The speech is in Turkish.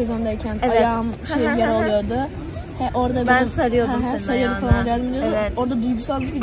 sezondayken Evet. ayağım şey yara oluyordu. He, orada Ben benim- sarıyordum He, he, senin sarıyordum falan. Evet. Orada duygusal bir şey.